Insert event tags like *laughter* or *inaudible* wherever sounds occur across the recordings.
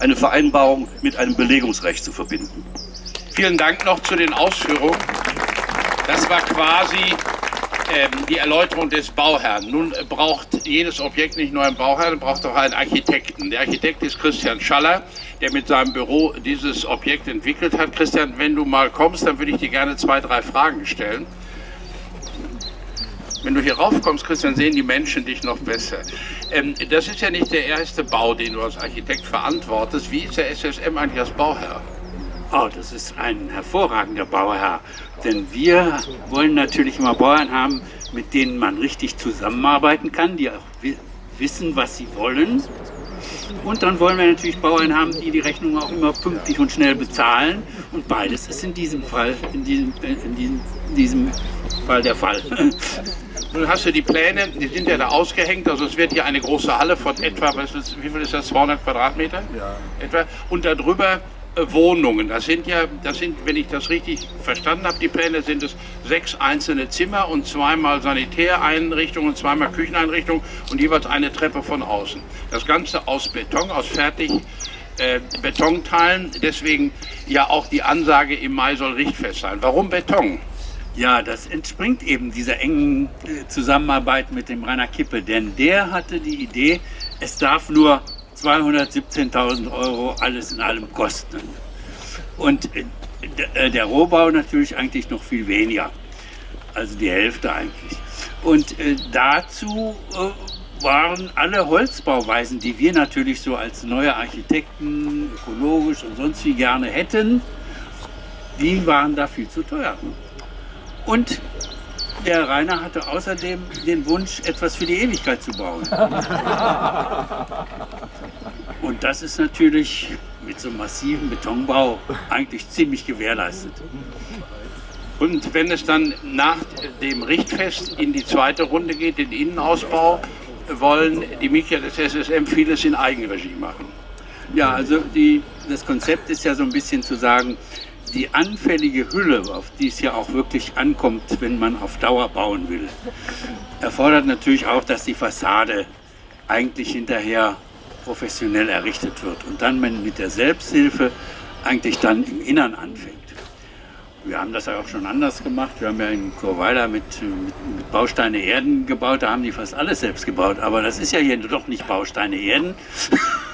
eine Vereinbarung mit einem Belegungsrecht zu verbinden. Vielen Dank noch zu den Ausführungen. Das war quasi ähm, die Erläuterung des Bauherrn. Nun braucht jedes Objekt nicht nur einen Bauherrn, braucht auch einen Architekten. Der Architekt ist Christian Schaller, der mit seinem Büro dieses Objekt entwickelt hat. Christian, wenn du mal kommst, dann würde ich dir gerne zwei, drei Fragen stellen. Wenn du hier raufkommst, Christian, sehen die Menschen dich noch besser. Ähm, das ist ja nicht der erste Bau, den du als Architekt verantwortest. Wie ist der SSM eigentlich als Bauherr? Oh, das ist ein hervorragender Bauherr. Denn wir wollen natürlich immer Bauern haben, mit denen man richtig zusammenarbeiten kann, die auch wissen, was sie wollen. Und dann wollen wir natürlich Bauern haben, die die Rechnung auch immer pünktlich und schnell bezahlen. Und beides ist in diesem Fall, in diesem, in diesem, in diesem Fall der Fall. *laughs* Nun hast du die Pläne, die sind ja da ausgehängt, also es wird hier eine große Halle von etwa, was ist, wie viel ist das, 200 Quadratmeter? Ja. Etwa. Und darüber äh, Wohnungen. Das sind ja, das sind, wenn ich das richtig verstanden habe, die Pläne sind es sechs einzelne Zimmer und zweimal Sanitäreinrichtungen, zweimal Kücheneinrichtungen und jeweils eine Treppe von außen. Das Ganze aus Beton, aus fertig äh, Betonteilen. Deswegen ja auch die Ansage im Mai soll richtfest sein. Warum Beton? Ja, das entspringt eben dieser engen äh, Zusammenarbeit mit dem Rainer Kippe, denn der hatte die Idee, es darf nur 217.000 Euro alles in allem kosten. Und äh, äh, der Rohbau natürlich eigentlich noch viel weniger, also die Hälfte eigentlich. Und dazu waren alle Holzbauweisen, die wir natürlich so als neue Architekten ökologisch und sonst wie gerne hätten, die waren da viel zu teuer. Und der Rainer hatte außerdem den Wunsch, etwas für die Ewigkeit zu bauen. *laughs* Und das ist natürlich mit so einem massiven Betonbau eigentlich ziemlich gewährleistet. Und wenn es dann nach dem Richtfest in die zweite Runde geht, den Innenausbau, wollen die Mitglieder des SSM vieles in Eigenregie machen. Ja, also die, das Konzept ist ja so ein bisschen zu sagen, die anfällige Hülle, auf die es ja auch wirklich ankommt, wenn man auf Dauer bauen will, erfordert natürlich auch, dass die Fassade eigentlich hinterher professionell errichtet wird und dann mit der Selbsthilfe eigentlich dann im Innern anfängt. Wir haben das ja auch schon anders gemacht. Wir haben ja in Chorweiler mit, mit, mit, Bausteine Erden gebaut. Da haben die fast alles selbst gebaut. Aber das ist ja hier doch nicht Bausteine Erden. *laughs*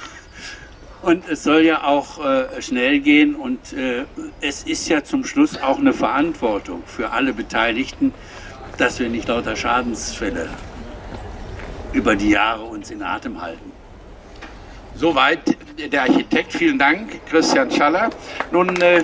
Und es soll ja auch äh, schnell gehen und äh, es ist ja zum Schluss auch eine Verantwortung für alle Beteiligten, dass wir nicht lauter Schadensfälle über die Jahre uns in Atem halten. Soweit der Architekt. Vielen Dank, Christian Schaller. Nun äh,